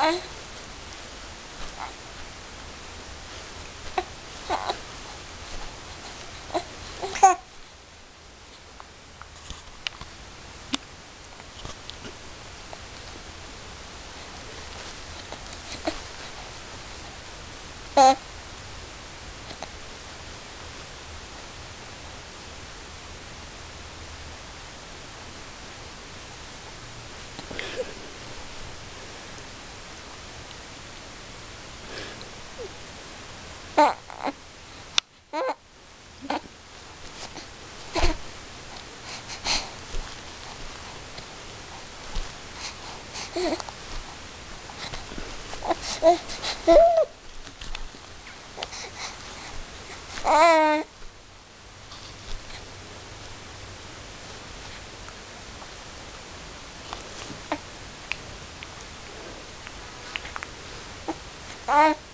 I Huh? Bye.